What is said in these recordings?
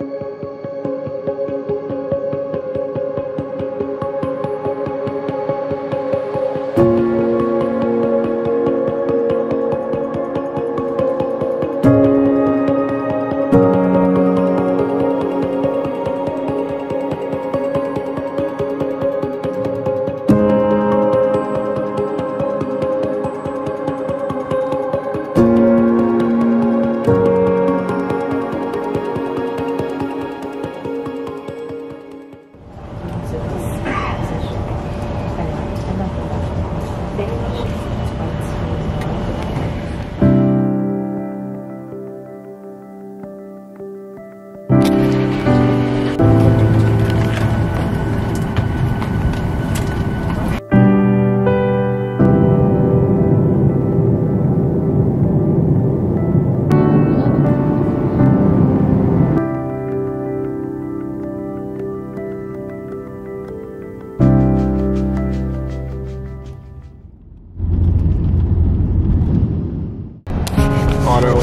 on our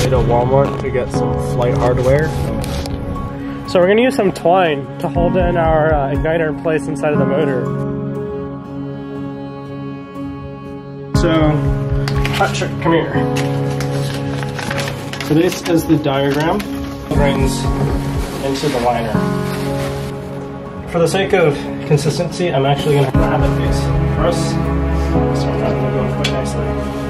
way to Walmart to get some flight hardware. So we're gonna use some twine to hold in our uh, igniter in place inside of the motor. So, Patrick, come here. So this is the diagram that runs into the liner. For the sake of consistency, I'm actually gonna have it face first. So I'm not gonna go quite nicely.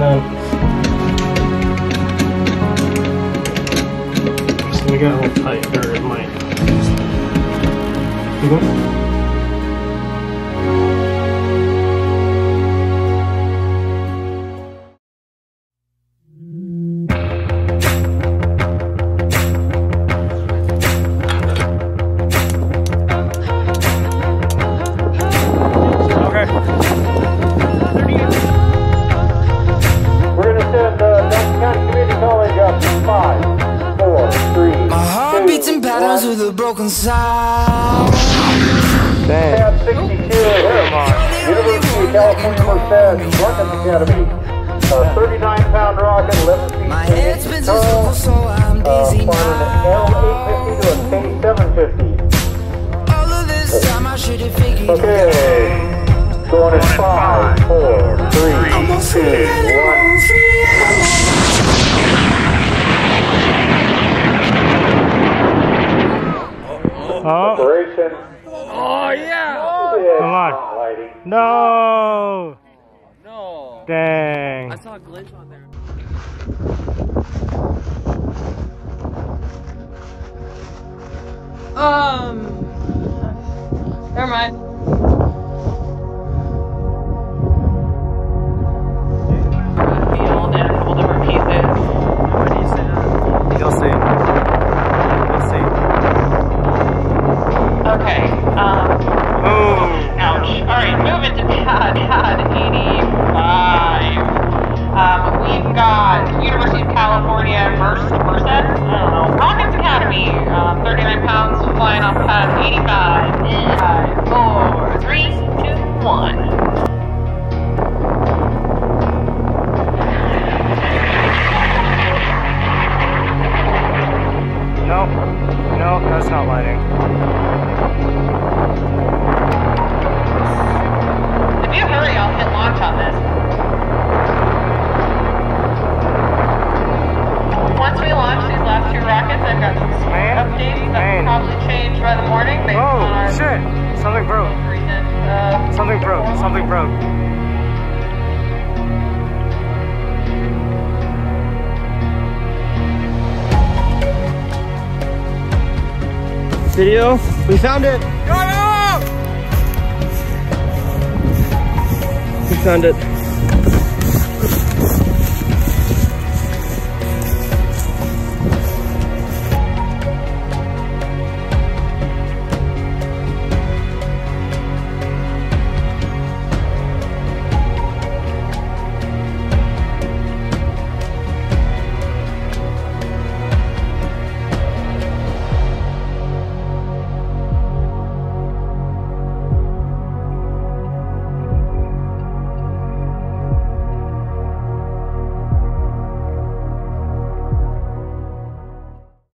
Then I'm gonna get a little tight, or it might. the broken sound. Damn. 62 University of California Merced Weapons Academy. Uh, 39 pound rocket, 11 feet. My head's been uh, so I'm dizzy uh. An L850 to an 8750. All of this time I should have figured Okay. Going in 5, 4, 3, 2, 1. No! No. Dang. I saw a glitch on there. Um. Never mind. Pad pad 85. Um, we've got University of California Merced, Merced, I don't know, Rockets Academy, um, 39 pounds, shit. Something broke. Something broke. Something broke. Video, we found it. We found it.